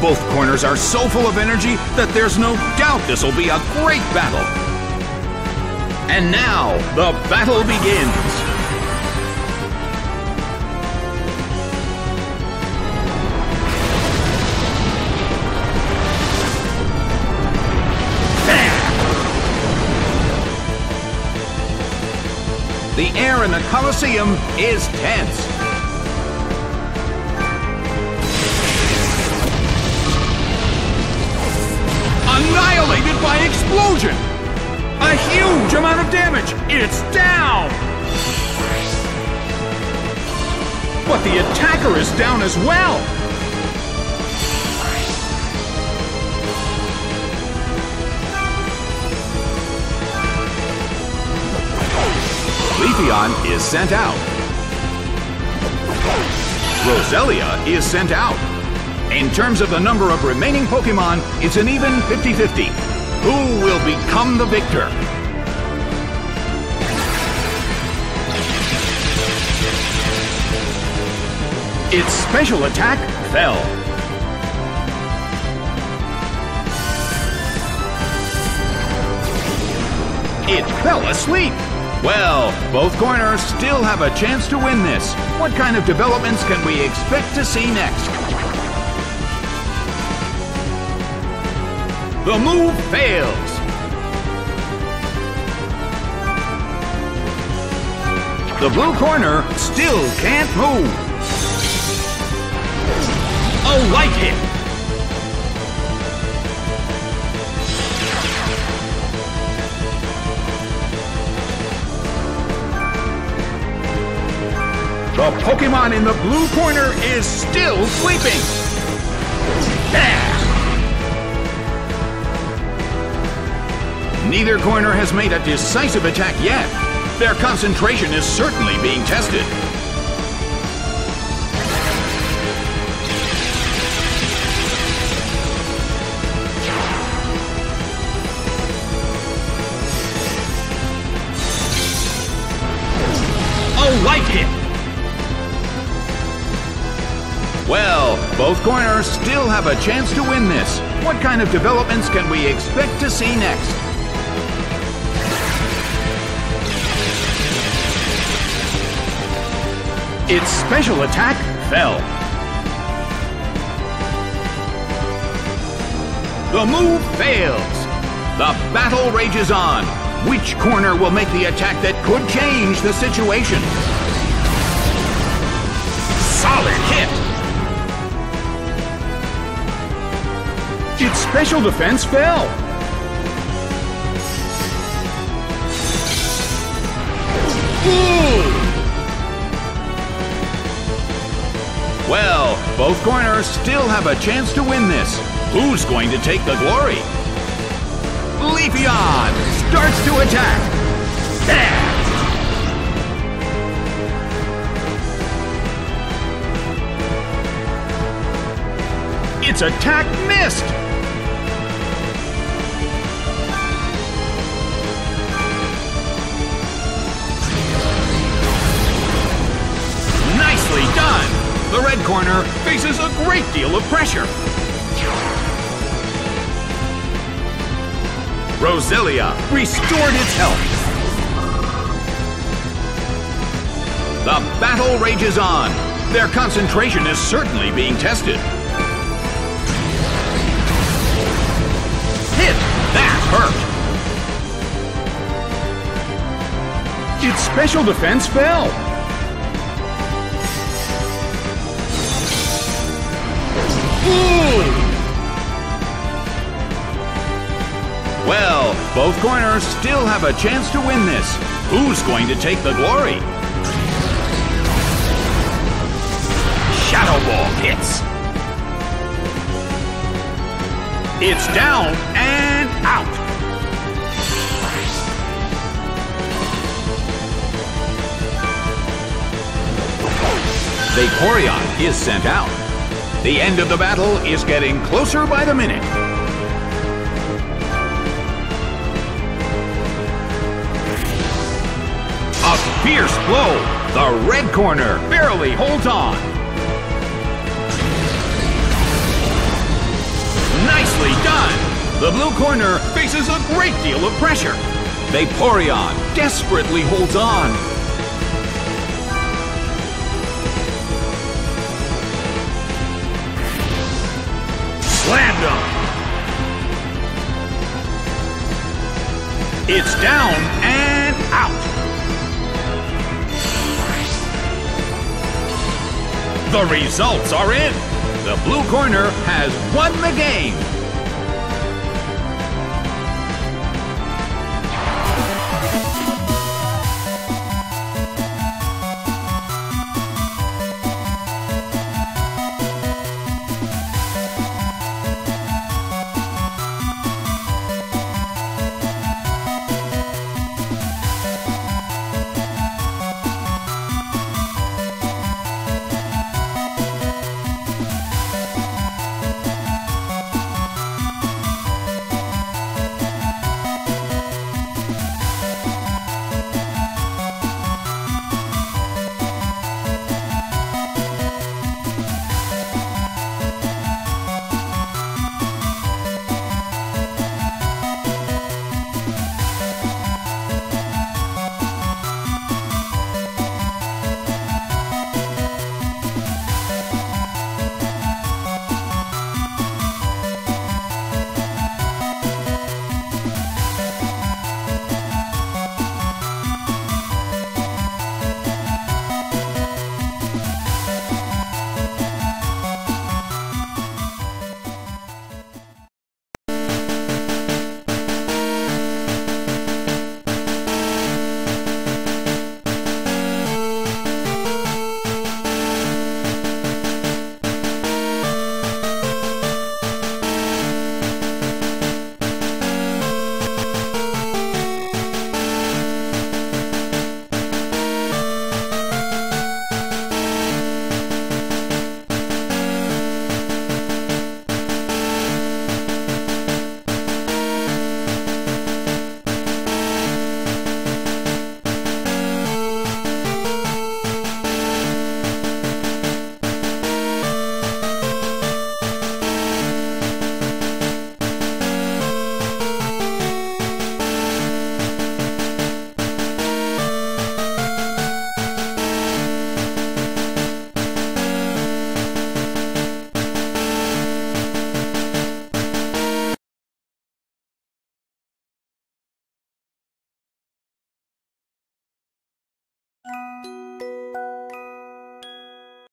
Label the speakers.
Speaker 1: Both corners are so full of energy that there's no doubt this will be a great battle. And now, the battle begins. Air in the Colosseum is tense. Annihilated by explosion! A huge amount of damage! It's down! But the attacker is down as well! Leafeon is sent out. Roselia is sent out. In terms of the number of remaining Pokemon, it's an even 50-50. Who will become the victor? Its special attack fell. It fell asleep. Well, both corners still have a chance to win this. What kind of developments can we expect to see next? The move fails. The blue corner still can't move. A light hit. The Pokemon in the blue corner is still sleeping. Yeah! Neither corner has made a decisive attack yet. Their concentration is certainly being tested. A light hit! Well, both corners still have a chance to win this. What kind of developments can we expect to see next? Its special attack fell. The move fails. The battle rages on. Which corner will make the attack that could change the situation? Solid hit. Its special defense fell. Well, both corners still have a chance to win this. Who's going to take the glory? Leafeon starts to attack. There! Its attack missed! Corner faces a great deal of pressure. Roselia restored its health. The battle rages on. Their concentration is certainly being tested. Hit! That hurt! Its special defense fell. Well, both corners still have a chance to win this. Who's going to take the glory? Shadow Ball hits. It's down and out. Vaporeon is sent out. The end of the battle is getting closer by the minute. A fierce blow. The red corner barely holds on. Nicely done! The blue corner faces a great deal of pressure. Vaporeon desperately holds on. It's down and out. The results are in. The blue corner has won the game.